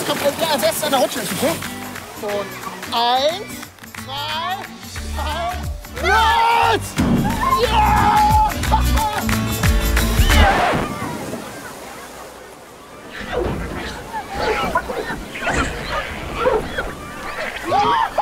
das jetzt kommt der Ersetz an der Rutsche. So, eins, zwei, drei, los! Ja! ja!